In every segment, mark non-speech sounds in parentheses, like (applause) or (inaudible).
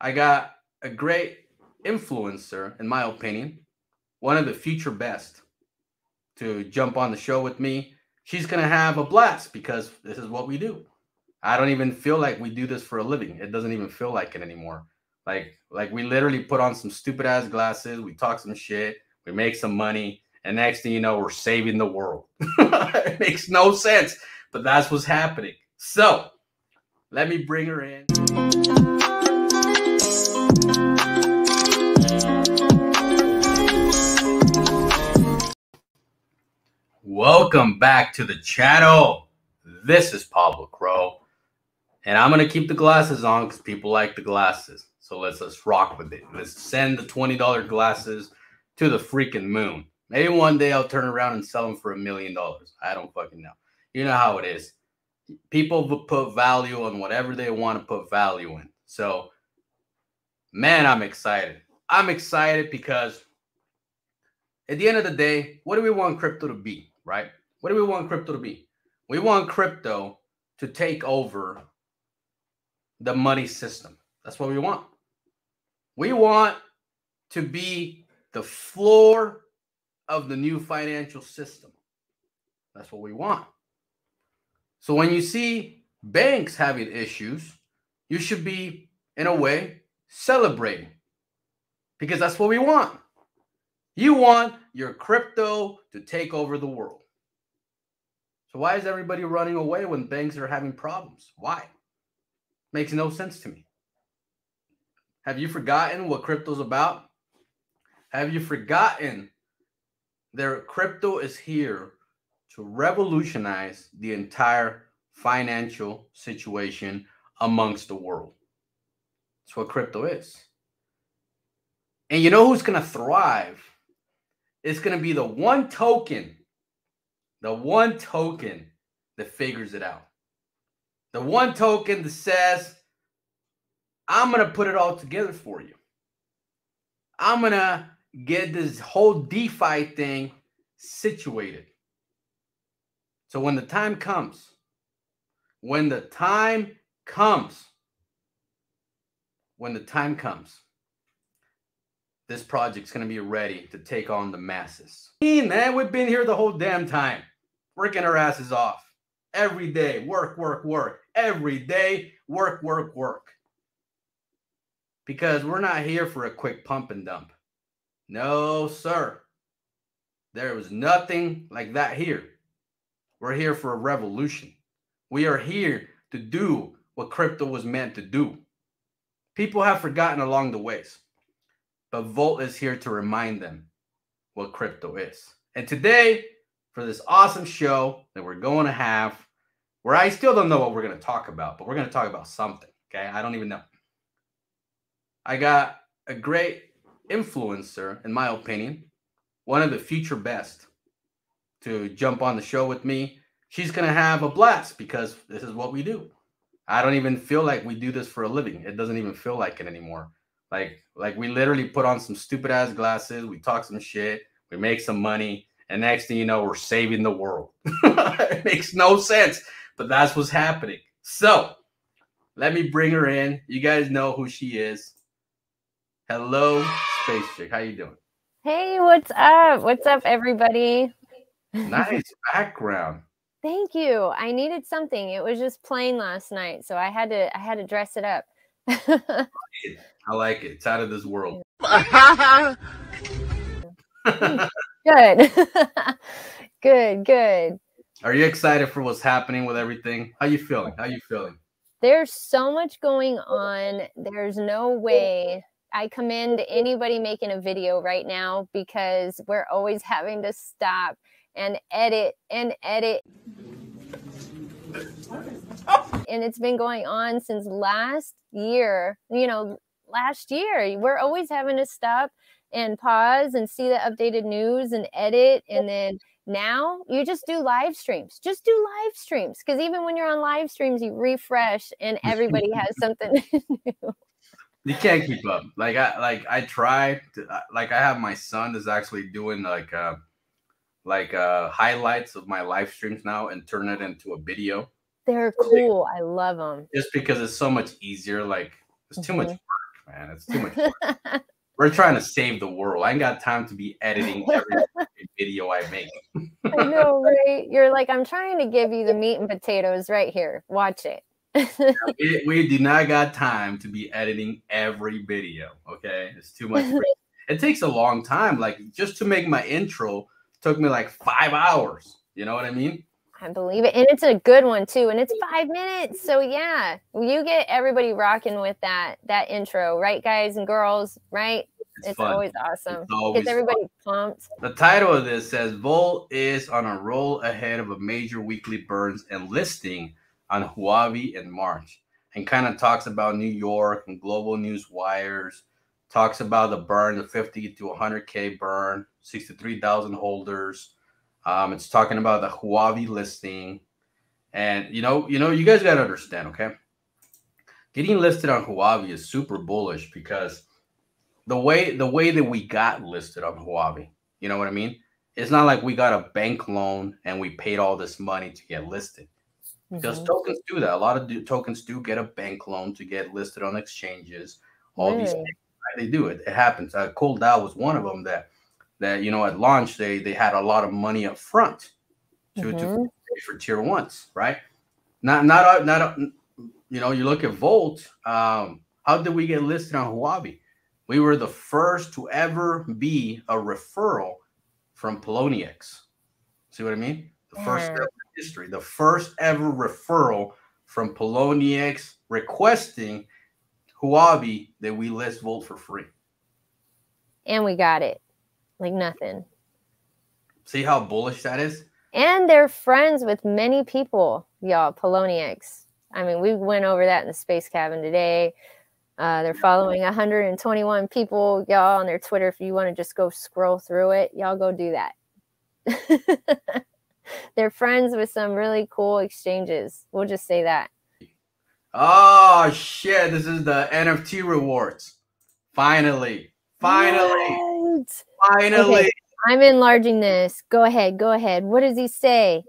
I got a great influencer, in my opinion, one of the future best to jump on the show with me. She's going to have a blast because this is what we do. I don't even feel like we do this for a living. It doesn't even feel like it anymore. Like like we literally put on some stupid ass glasses, we talk some shit, we make some money, and next thing you know, we're saving the world. (laughs) it makes no sense, but that's what's happening. So, let me bring her in. Welcome back to the channel. This is Pablo Cro, and I'm gonna keep the glasses on because people like the glasses. So let's let's rock with it. Let's send the twenty dollar glasses to the freaking moon. Maybe one day I'll turn around and sell them for a million dollars. I don't fucking know. You know how it is. People put value on whatever they want to put value in. So, man, I'm excited. I'm excited because at the end of the day, what do we want crypto to be, right? What do we want crypto to be? We want crypto to take over the money system. That's what we want. We want to be the floor of the new financial system. That's what we want. So when you see banks having issues, you should be, in a way, celebrating because that's what we want. You want your crypto to take over the world. So why is everybody running away when banks are having problems? Why? Makes no sense to me. Have you forgotten what crypto's about? Have you forgotten their crypto is here to revolutionize the entire financial situation amongst the world? That's what crypto is. And you know who's going to thrive? It's going to be the one token, the one token that figures it out. The one token that says, I'm going to put it all together for you. I'm going to get this whole DeFi thing situated. So when the time comes, when the time comes, when the time comes, this project's to be ready to take on the masses. Man, we've been here the whole damn time, working our asses off every day. Work, work, work. Every day, work, work, work because we're not here for a quick pump and dump. No, sir. There was nothing like that here. We're here for a revolution. We are here to do what crypto was meant to do. People have forgotten along the ways, but Volt is here to remind them what crypto is. And today, for this awesome show that we're going to have, where I still don't know what we're going to talk about, but we're going to talk about something. Okay. I don't even know. I got a great influencer, in my opinion, one of the future best to jump on the show with me. She's going to have a blast because this is what we do. I don't even feel like we do this for a living. It doesn't even feel like it anymore. Like like we literally put on some stupid ass glasses, we talk some shit, we make some money, and next thing you know, we're saving the world. (laughs) it makes no sense, but that's what's happening. So, let me bring her in. You guys know who she is. Hello, Space Chick. How you doing? Hey, what's up? What's up, everybody? Nice background. Thank you. I needed something. It was just plain last night, so I had to I had to dress it up. (laughs) I like it. It's out of this world. (laughs) good. (laughs) good, good. Are you excited for what's happening with everything? How you feeling? How you feeling? There's so much going on. There's no way I commend anybody making a video right now because we're always having to stop and edit and edit. And it's been going on since last year, you know, last year. We're always having to stop and pause and see the updated news and edit. And then now you just do live streams. Just do live streams because even when you're on live streams, you refresh and everybody has (laughs) something (laughs) new you can't keep up. Like I like I try to like I have my son is actually doing like uh like uh highlights of my live streams now and turn it into a video. They're cool. I love them. Just because it's so much easier. Like it's too mm-hmm. much. Man. It's too much. work. We're trying to save the world. I ain't got time to be editing (laughs) every video I make. I know, right? You're like, I'm trying to give you the meat and potatoes right here. Watch it. (laughs) we, we do not got time to be editing every video. Okay, it's too much. (laughs) it takes a long time. Like just to make my intro took me like five hours. You know what I mean? I believe it. And it's a good one too. And it's five minutes. So yeah, you get everybody rocking with that that intro, right, guys and girls, right? It's, It's, always awesome. It's always Gets everybody pumped. The title of this says Vol is on a roll ahead of a major weekly burns and listing on Huobi in March and kind of talks about New York and global news wires, talks about the burn, the 50 to 100K burn, 63,000 holders. Um, it's talking about the Huobi listing. And you know, you know, you guys gotta understand, okay? Getting listed on Huobi is super bullish because the way the way that we got listed on Huobi, you know what I mean? It's not like we got a bank loan and we paid all this money to get listed. Because Mhm. tokens do that. A lot of do, tokens do get a bank loan to get listed on exchanges. All these things, they do it. It happens. Uh, Cold Dow was one of them that that you know at launch they they had a lot of money up front to, to Mhm. pay for tier ones, right? Not not not you know you look at Volt. Um, how did we get listed on Huobi? We were the first to ever be a referral from Poloniex. See what I mean? The first ever in history, the first ever referral from Poloniex requesting Huobi that we list Volt for free. And we got it. Like nothing. See how bullish that is? And they're friends with many people, y'all. Poloniex. I mean, we went over that in the space cabin today. Uh, they're following 121 people, y'all, on their Twitter. If you want to just go scroll through it, y'all go do that. (laughs) they're friends with some really cool exchanges. We'll just say that. Oh shit! This is the NFT rewards. Finally, finally, What? finally. Okay. I'm enlarging this. Go ahead. Go ahead. What does he say?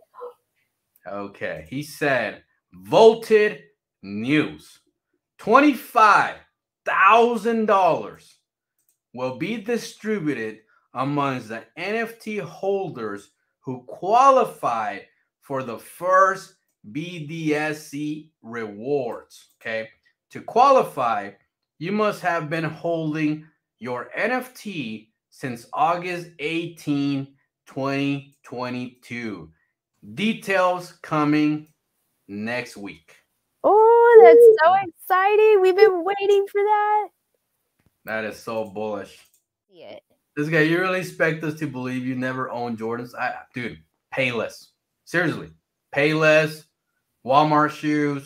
Okay, he said voted news. $25,000 will be distributed amongst the NFT holders who qualify for the first BDSC rewards. Okay, to qualify, you must have been holding your NFT since August 18, 2022. Details coming next week. Oh, that's so exciting. We've been waiting for that. That is so bullish. See it. This guy, you really expect us to believe you never owned Jordans? I, dude, pay less. Seriously, pay less. Walmart shoes.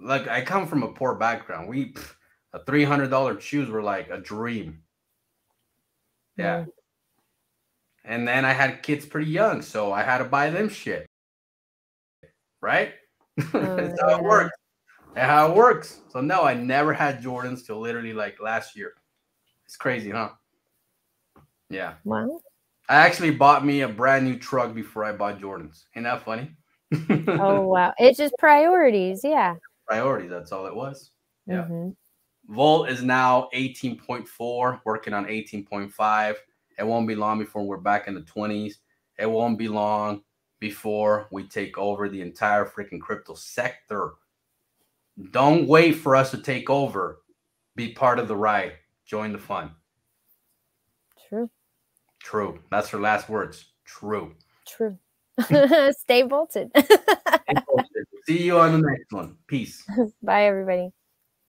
Like I come from a poor background. We pff, a three hundred dollar shoes were like a dream. Yeah. Mm. And then I had kids pretty young, so I had to buy them shit. Right? (laughs) That's how it works. That's how it works. So no, I never had Jordans till literally like last year. It's crazy, huh? Yeah. Well, I actually bought me a brand new truck before I bought Jordans. Ain't that funny? oh (laughs) wow. It's just priorities. Yeah. Priorities, that's all it was. Yeah. Mhm. Volt is now 18.4, working on 18.5. It won't be long before we're back in the 20s. It won't be long before we take over the entire freaking crypto sector. Don't wait for us to take over. Be part of the ride. Join the fun. True. True. That's her last words. True. True. (laughs) (laughs) Stay bolted. See you on the next one. Peace. (laughs) Bye, everybody.